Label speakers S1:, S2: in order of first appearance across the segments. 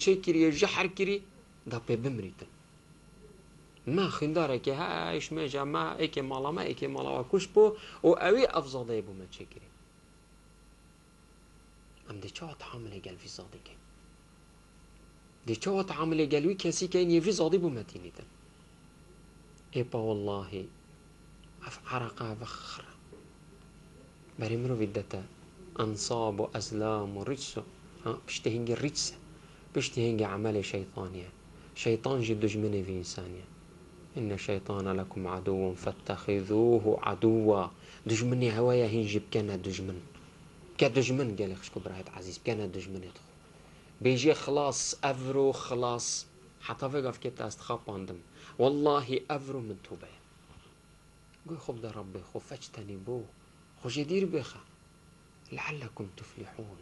S1: چه کری جحر کری دا پی بمریتن ما خنداره که هاش میجا ما ایک مالا ما ایک مالا و کش بو. و اوی افزاده بو ما چه کری أم دی چه تعامل گل فی زاده که دی چه تعامل گلوی کسی که این یه فی زاده بو متینیتن ایپا والله اف عرقا بخر بري مرو بدتا أنصاب وأزلام ورجس. بشتهنجي الرجس بشتهنجي عمل شيطانية شيطان جد دجمني في إنسانية إن الشيطان لكم عدو فاتخذوه عدوا. دجمني هوايا هنجي بكنا دجمن كدجمن قال خشكو براهت عزيز. بكنا دجمن يدخل. بيجي خلاص أفرو خلاص. حتى في كتا استخاب والله أفرو من توبة. قول خب ده ربي خب فاجتنبوه خو دير بخا لعلكم تفلحون.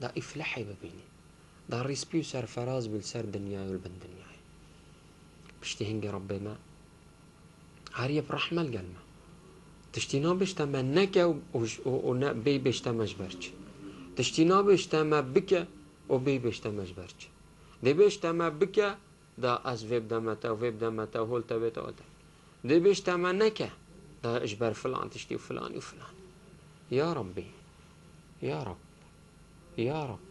S1: دا افلحي ببيني. دا ريسبيو سر فراز بالسر دنياي والبن دنياي بشتهنج ربي ما هاري برحمة القلمة تشتينا بشتما نكا وبي بشتما جبرج تشتينا بشتما بكا وبي بشتما جبرج دي بشتما بكا دا از ويب دمتا ويب دمتا وهولتا بيتا ودا دي بشتما نكا دا اجبر فلان تشتي وفلان وفلان يا ربي يا رب يا رب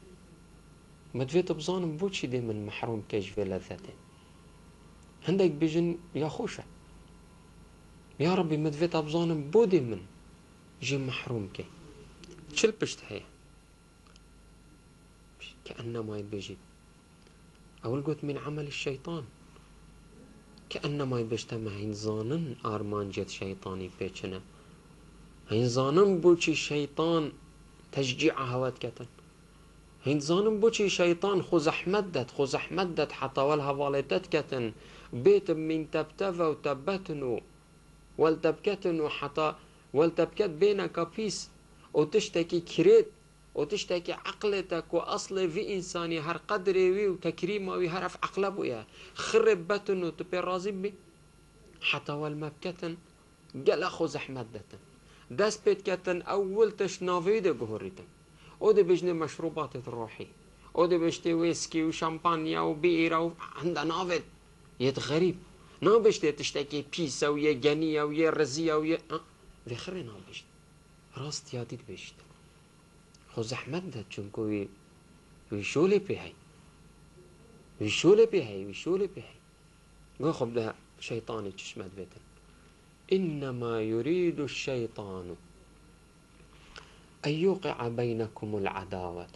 S1: ما دفيت بظان بوشي دي من محروم كيش في لذته عندك بيجن يا خوشة. يا ربي ما دفيت بظان بودي من جي محروم كي. شل بشت هي كأنما بيجي أول قلت من عمل الشيطان. كأنما يبشتما هين ظانن آرمان جت شيطاني بيشنا هين زانم بوچی شيطان. تشجيع هوات كتن هين زانم بوچی شيطان خو زحمت دت خو زحمت دت حتى والها والتت كتن بيت من تبتفا وتبتنو والتبكتنو حتى والتبكت بينك بيس وتشتكي كريت وتشتكي عقلتك وأصل في إنساني هر قدري وي وتكريمه وي هرف عقلبو يا خرب بتنو تبي راضي حتى والمبكتن قال أخو زحمت دست بيت كتن أول تشنافي ده أو ده بجني مشروبات الروحي أو ده بشتي ويسكي وشامبانيا وبيرة وعندها نافد يت غريب نا بشتي تشتكي بيسا ويا جنية ويا رزية ويا أه. ذي خري نا بشت راست ياديد بشت خو زحمت ده چونكو ويشولي بهاي ويشولي بهاي ويشولي بهاي قو خب ده شيطاني چشمت بيتن إنما يريد الشيطان أن يوقع بينكم العداوة.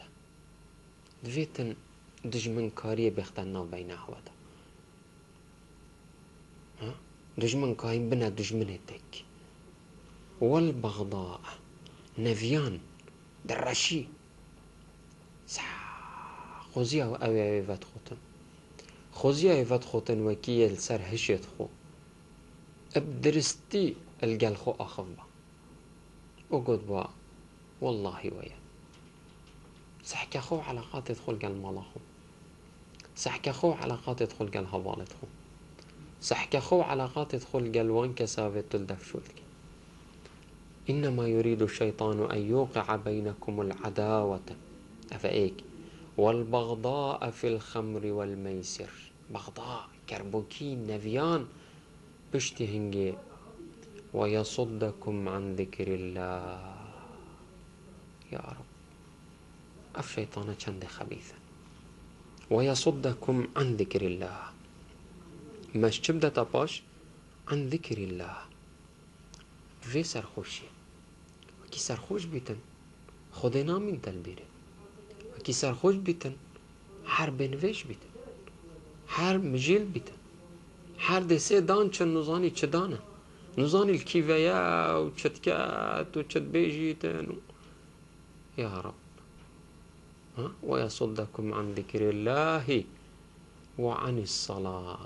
S1: دفيتن دجمن كاري بيختنا بين هواتا ها؟ دجمن كاين بنا دجمنتك. والبغضاء. نفيان. درشي. صح خوزيا أو أو فات خوتن. خوزيا فات خوتن وكي السر هشيت خو. بدرستي القى الخو أخفبا وقد با. والله ويا. سحكي أخو علاقات يدخل قال مال أخو سحكي أخو علاقات يدخل قال هوالت خو سحكي أخو علاقات يدخل قال وان كسافت تلدف شولك إنما يريد الشيطان أن يوقع بينكم العداوة. أفأيك والبغضاء في الخمر والميسر. بغضاء كربوكين نفيان. بشتهنجي. ويصدكم عن ذكر الله. يا رب. اف شيطانة چند خبيثة ويصدكم عن ذكر الله. مش تبدأ تباش عن ذكر الله. في سرخوشي وكي سرخوش بيتن خدنا من تلبيره وكي سرخوش بيتن حرب نوش بيتن. حرب مجيل بيتن. هر دسه دان چه نزانی چه دانه؟ نزانی الكيفيا و چتكات يا رب. ويصدكم عن ذكر الله وعن الصلاة.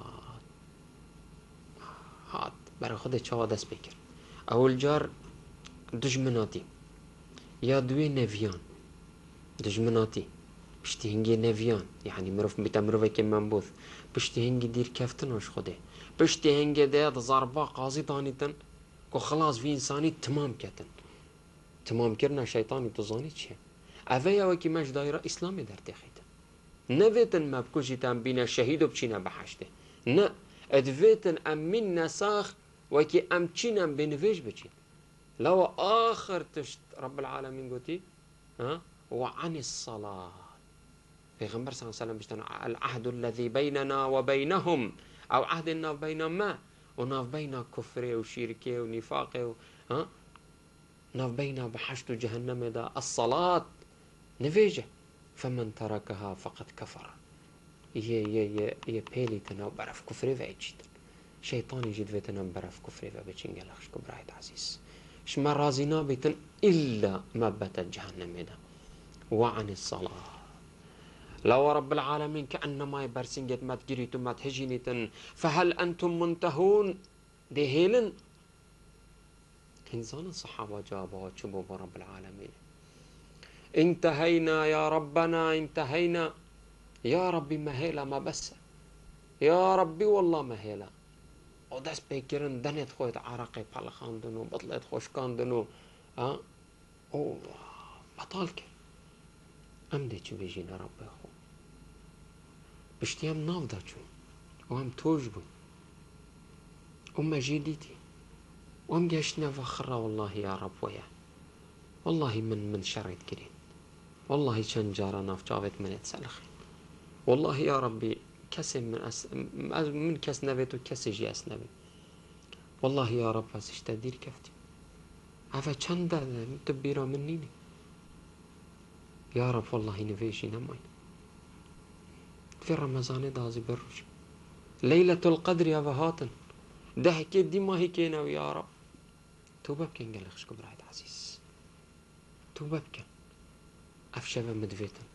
S1: هات برای خود چه دست بکر اول جار دجمناتی یا دوی نویان دجمناتی پشتی هنگی نویان يعني مروف بيتا مروفك منبوث بشتي هنگي دير كفتنوش خوده. بشتي هنگي ده ضربا قاضي دانيتن كو خلاص في انساني تمام كتن تمام كرنا شيطاني تظاني چه اوه وكي مش دايرة اسلامي در تخيتن نویتن ما بکشیتن بین شهید و بچینه بحشته نه ادویتن ام من نساخ وكي ام چینم بنویش بچین. لو آخر تشت رب العالمين قلتي ها؟ وعن الصلاة. پیغمبر صلى الله عليه وسلم العهد الذي بيننا وبينهم أو عهدنا بين ما؟ وناف بين كفر وشركه ونفاق ها؟ ناف بين بحشت جهنم دا الصلاة نفيجة. فمن تركها فقد كفر. يه يه يه بيلي تنو برف كفر فيجيت شيطان يجد في تنو برف كفر فيجين قالخش كبرايت عزيز. شما رازينا بيتن إلا ما بتت جهنم دا وعن الصلاة. لو رب العالمين كأنما يبرسنجت ما تجريتم ما تهجينيتن فهل أنتم منتهون؟ دي هيلن إنسان الصحابة جابوا وشبوا رب العالمين. انتهينا يا ربنا انتهينا. يا ربي مهيلا ما بس. يا ربي والله مهيلا ودس بيكرن دنيت خويت عرقي بالخاندنو بطلت خوش كاندنو. ها أو بطالك أم چو بيجينا ربي خو بشتيام نافدا چو. وام توج بو. ام جاشنا فخرة والله يا رب ويا. والله من من شريت كرين والله چەند جارە نافچاوێت منێت سەلخین والله یا ڕبی کەسێ من من کەس نەبێت و کەسێژی ئەس نەبێت والله یا ڕب پاسیشتە دیر کەفتی ئەفە چەندە تو بیرا من نینی یا ڕب واللهی نوێژی نەماین في رمضان دازي بروش. ليلة القدر يا بهاتن ده كي دي ما هي يا رب. توبة بكين قال خشكو برايد عزيز. توبة بكين. افشبه مدویتن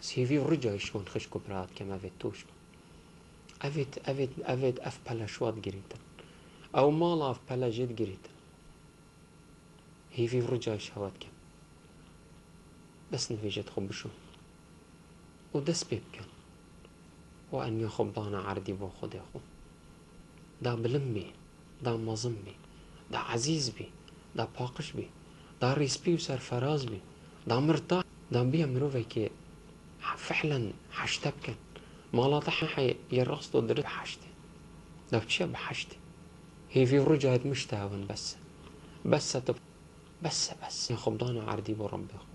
S1: از هیوی رجای شون خشکو براد کم اوید توش اوید اوید اوید أف پلا شواد گریتن أو مال أف پلا جد گریتن هیوی رجای شواد کم بس نفيجت خب بشو. ودس بيبكن وأن يخب دانا عردي بو خد يخو دا بلمي دا مظمي. دا عزيز بي دا باقش بي دا ريسبي وسرفراز بي دا مرتاح دا بيها مروفي فعلا حشتبكن مالا حي يرقص درت حشتي دا بتشي بحشتي هي في رجعت مشتاون بس. بس تب بس بس. يا خبضانا عردي بربي أخو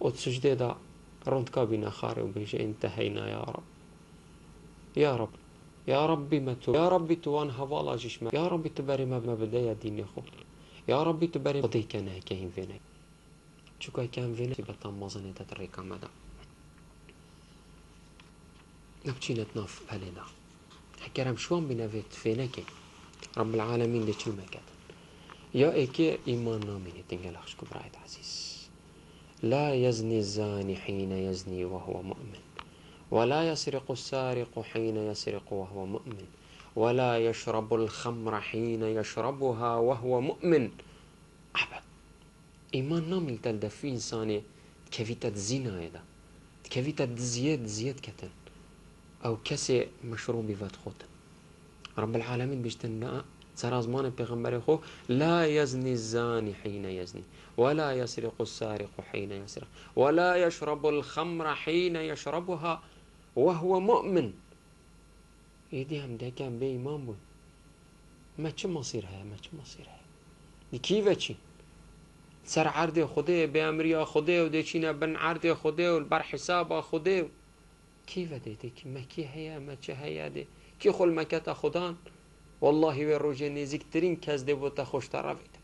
S1: وتسجدي دا رد كابينا خاري وبيجي انتهينا يا رب. يا رب. يا ربي ما تو يا ربي توان هوالا جشما يا ربي تبري ما بداية دين يا خو. يا ربي تبري قضيك أنا كهين فينك. چووکای کام وێنێ بەتان مەزانێتە ڕێکامەدا نەبچینت ناف پەلێدا هەکەرم شوان بینەوێت فێنەکەی رب العالمين دي چلمة كاتن يا إيكي إيمان نامين تنقل أخشك برايت عزيز. لا يزني الزاني حين يزني وهو مؤمن. ولا يسرق السارق حين يسرق وهو مؤمن ولا يشرب الخمر حين يشربها وهو مؤمن. أبد. إيمان نامل تل ده في إنساني كفيتا زنا هذا كفيتا زياد زياد كتن. أو كسي مشروب فات خوتن رب العالمين بيشتنا سر زمان پیغمبر خو لا يزني الزاني حين يزني ولا يسرق السارق حين يسرق ولا يشرب الخمر حين يشربها وهو مؤمن. يدي هم ده كان بي إيمان بود ما چه مصير هاي ما چه مصير هاي. كيف چي سر عرض خوده به امریا خوده و دچینه بن عرض خوده و بر حساب خوده کی وده ده کی مکی هیا ما چه هیا ده کی خل مکت خدان؟ والله و روز نزیکترین ده بوتا خوش طرفید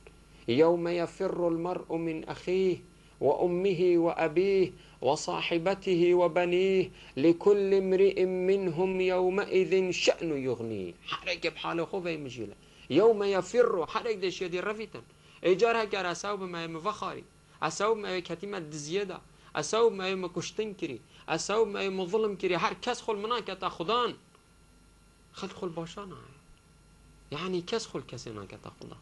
S1: يوم يفر المرء من أخيه وأمه وأبيه وصاحبته وبنيه لكل امرئ منهم يومئذ شأن يغنيه. حرك بحاله خوفه مجيلة. يوم يفر حرك دش يدي رفيتا إيجار هكر اساوب ما مفخاري اساوب ما كتيمة دزيدا اساوب ما مكشتن كري. اساوب ما مظلم كري. هر كس خل منا كتا خدان. خل باشانا يعني كس خل كسنا كتا خدان.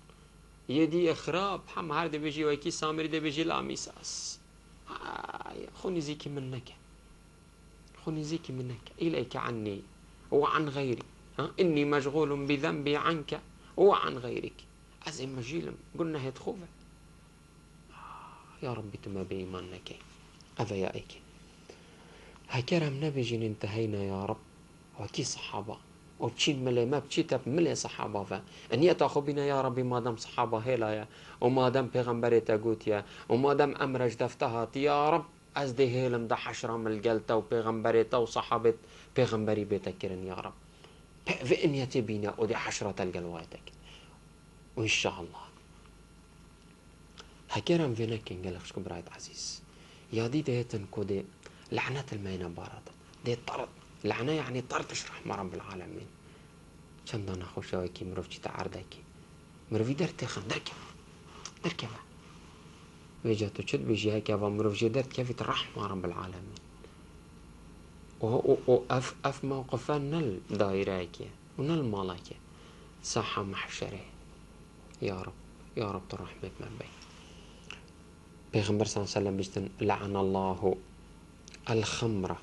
S1: يدي اخراب هم هر بيجي ويكي سامر دي بيجي لا ميساس. خوني زيكي منك. خوني زيكي منك. إليك عني وعن غيري. ها؟ إني مشغول بذنبي عنك وعن غيرك. از این مجیلم قلنا هيت خوفه يا ربي تما بإيمانك. أفا يا إيكي. هكرم نبيجين انتهينا يا رب. وكي صحابة. وبتشين ملي ما بتشيت ملي صحابة فا. أن يتأخو بنا يا ربي ما دام صحابة هلا يا وما دام پیغمبر تقوت يا وما دام أمرج دفتها يا رب از ده هلم ده حشرة من الجلتا وبيغمبرتا وصحابة بيغمبري بيتكرن يا رب. فإن يتبينا ودي حشرة الجلواتك وإن شاء الله. هكرم فينك إنجلك شكو برايد عزيز. يا دي دهتن كودي لعنات المينا بارد. دي طرد. لعنة يعني طردش رحمة رب العالمين. مروف چي تعردكي مروفي درتي خان دركي دركي ويجا تو آبا مروف جي درت كيف الرحمة رب اف اف موقفا نل دايرة هيك ونل مالك صحة محشرة. يا رب يا رب ترحمك من صلی الله علیه و سلم لعن الله الخمره